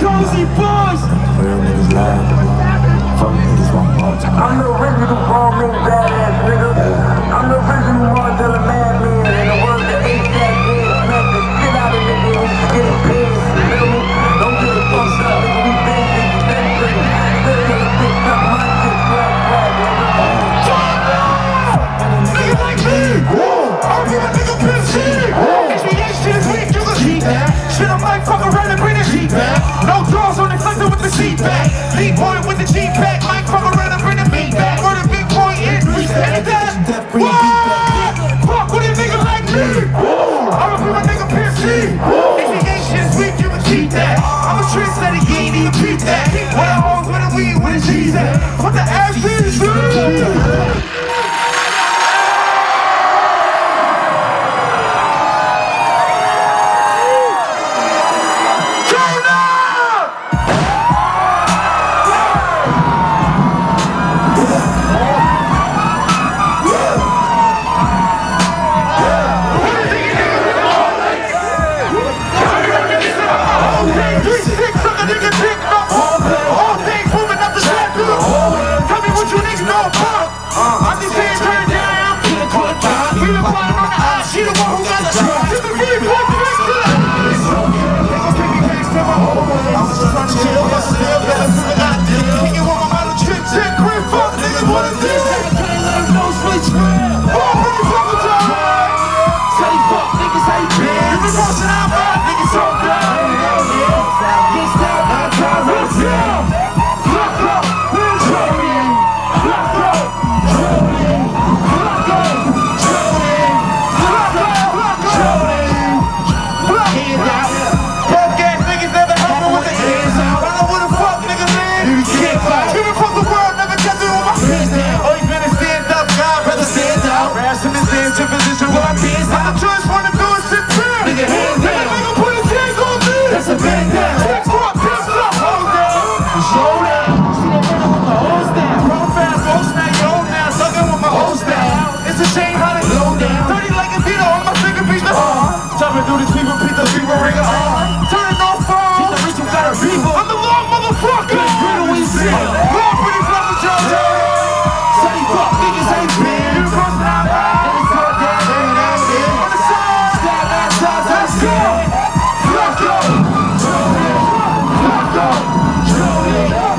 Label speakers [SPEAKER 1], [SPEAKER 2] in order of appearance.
[SPEAKER 1] Cozy Boy! Z-Point with the G-Pack. Mike from around and bring the beat back. Where the big point is. Respect that. What? Fuck with a nigga like me. I'ma put my nigga Pierce G. If he ain't shit sweet, you can cheat that. I'm a trick city, you ain't even peep that. What the hoes, where a weed, where the cheese? What the ass is dude? do this, we repeat the we're ringing. Uh, turn it phone. The got. I'm the law, motherfucker. Where do we see? Law for these judges. Say fuck, niggas ain't been. Right. Let's go! Let's go! Let's go! Let's go!